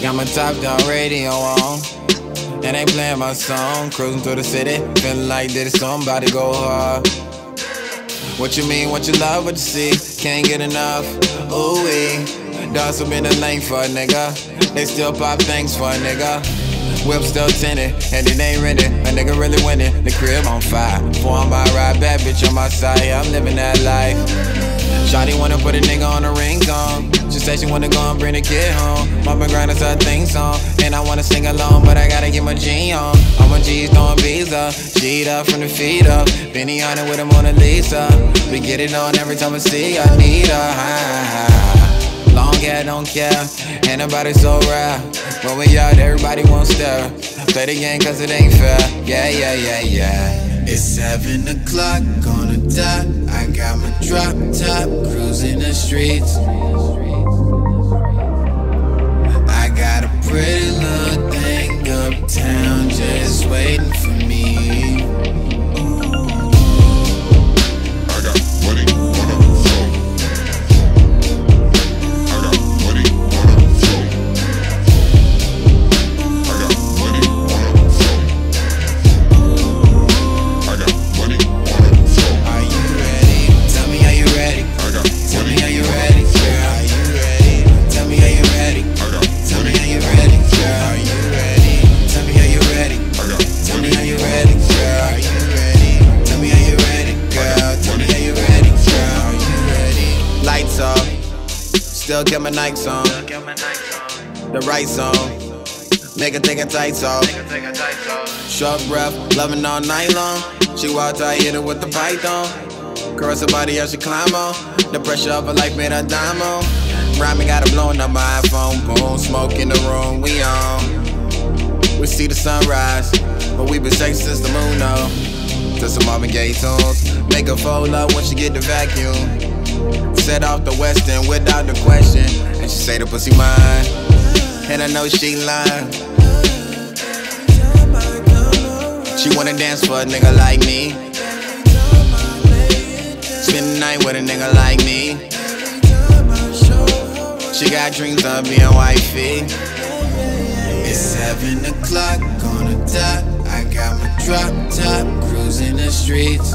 Got my top down radio on. And they playing my song. Cruising through the city. Feeling like did somebody go hard. What you mean, what you love, what you see? Can't get enough. Ooh wee. Dogs been the lane for a nigga. They still pop things for a nigga. Whip still tinted, and it ain't rented. A nigga really winning. The crib on fire. Before I'm by ride, bad bitch on my side. Yeah, I'm living that life. Shawty wanna put a nigga on the ring on. She say she wanna go and bring the kid home. Mama grind us a thing song. And I wanna sing along, but I gotta get my G on. My G's throwing B's up. G'd up from the feet up. Benny on it with a Mona Lisa. We get it on every time I see I need her. Long hair, don't care. Ain't nobody so rare. When we out, everybody won't stare. Play the game cause it ain't fair. Yeah, yeah, yeah, yeah. It's seven o'clock on the dot. I got my drop streets. Still get my Nikes on. The right song. Nigga think it tights off. Short breath, loving all night long. She walked out, hit her with the python. Caress her body she climb on. The pressure of her life made her dime on. Rhyming got her blowing up my iPhone. Boom, smoke in the room, we on. We see the sunrise, but we been shaking since the moon, though. To some Marvin Gaye tunes. Make her fold up when she get the vacuum. Off the west western without the question. And she say the pussy mine. And I know she lying. She wanna dance for a nigga like me. Spend the night with a nigga like me. She got dreams of being wifey. It's seven o'clock on the dot. I got my drop top, cruising the streets.